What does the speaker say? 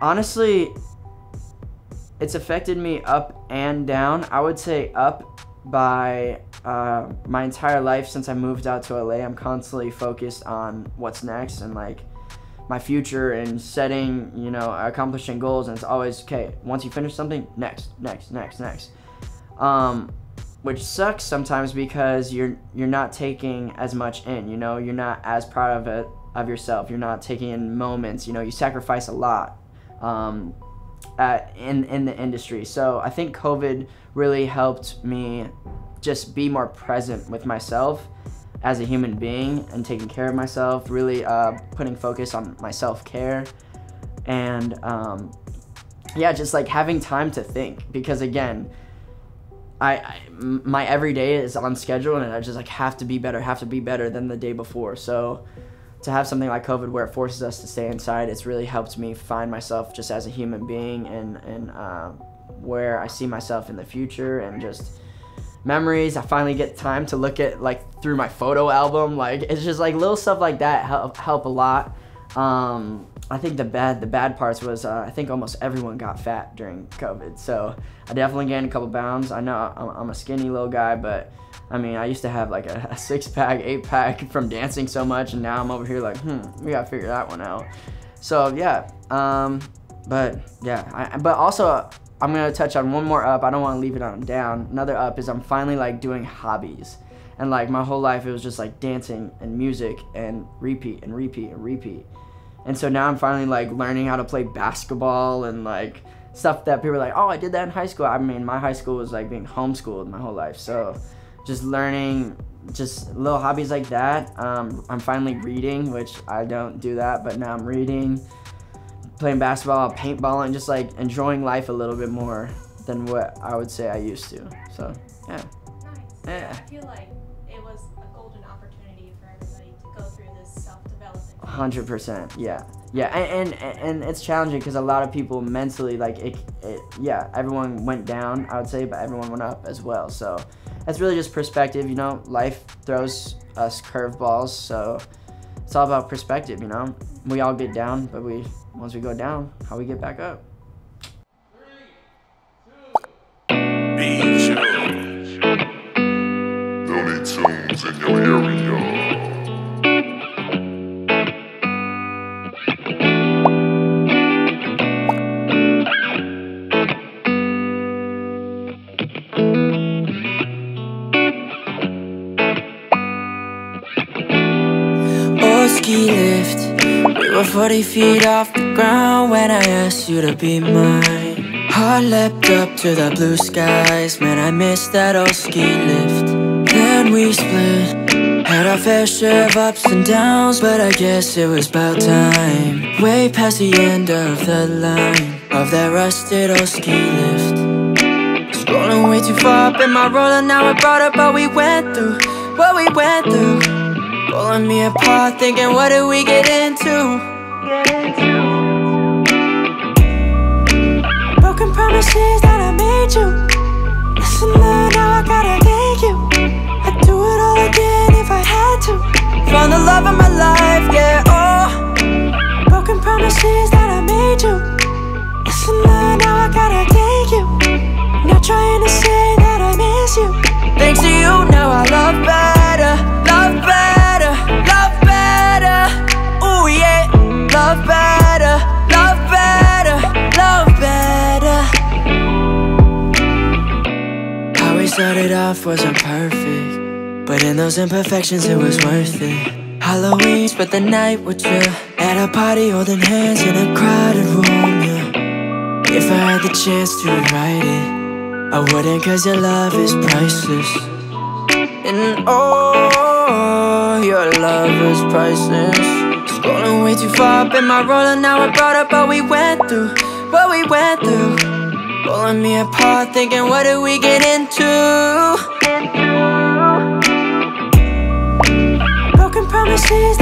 honestly, it's affected me up and down. I would say up by uh, my entire life since I moved out to LA. I'm constantly focused on what's next and like my future and setting, you know, accomplishing goals. And it's always okay. Once you finish something, next, next, next, next. Um, which sucks sometimes because you're you're not taking as much in. You know, you're not as proud of it of yourself. You're not taking in moments. You know, you sacrifice a lot. Um, at, in in the industry. So I think COVID really helped me just be more present with myself as a human being and taking care of myself. Really uh, putting focus on my self care and um, yeah, just like having time to think because again. I, I my everyday is on schedule and I just like have to be better, have to be better than the day before. So to have something like COVID where it forces us to stay inside, it's really helped me find myself just as a human being and, and uh, where I see myself in the future and just memories. I finally get time to look at like through my photo album. Like it's just like little stuff like that help, help a lot. Um, I think the bad the bad parts was uh, I think almost everyone got fat during COVID. So I definitely gained a couple pounds. I know I'm, I'm a skinny little guy, but I mean, I used to have like a, a six pack, eight pack from dancing so much, and now I'm over here like, hmm, we gotta figure that one out. So yeah, um, but yeah, I, but also I'm gonna touch on one more up. I don't want to leave it on down. Another up is I'm finally like doing hobbies, and like my whole life it was just like dancing and music and repeat and repeat and repeat. And so now I'm finally like learning how to play basketball and like stuff that people are like, oh, I did that in high school. I mean, my high school was like being homeschooled my whole life, so just learning just little hobbies like that. Um, I'm finally reading, which I don't do that, but now I'm reading, playing basketball, paintballing, just like enjoying life a little bit more than what I would say I used to. So, yeah. Nice. Yeah. I feel like it was a golden opportunity for everybody to go through this self-development. Hundred percent, yeah, yeah, and and, and it's challenging because a lot of people mentally like it, it. Yeah, everyone went down, I would say, but everyone went up as well. So that's really just perspective. You know, life throws us curveballs, so it's all about perspective. You know, we all get down, but we once we go down, how we get back up. Tunes in your area. Ski lift. We were 40 feet off the ground when I asked you to be mine. Heart leapt up to the blue skies, man, I missed that old ski lift. Then we split. Had our fair share of ups and downs, but I guess it was about time. Way past the end of the line of that rusted old ski lift. Scrolling way too far up in my roller, now I brought up what we went through, what we went through. Pulling me apart, thinking, what did we get into? Broken promises that I made you. Listen, love, now I gotta thank you. I'd do it all again if I had to. Found the love of my life, yeah, oh. Broken promises that I made you. Listen, love, now I gotta thank you. Not trying to say that I miss you. Thanks to you, now I love better, off wasn't perfect, but in those imperfections it was worth it. Halloween, spent the night with you at a party, holding hands in a crowded room. Yeah. If I had the chance to rewrite it. I wouldn't cause your love is priceless And oh, your love is priceless Scrolling way too far up in my roller Now I brought up what we went through What we went through Pulling me apart thinking what did we get into? Broken promises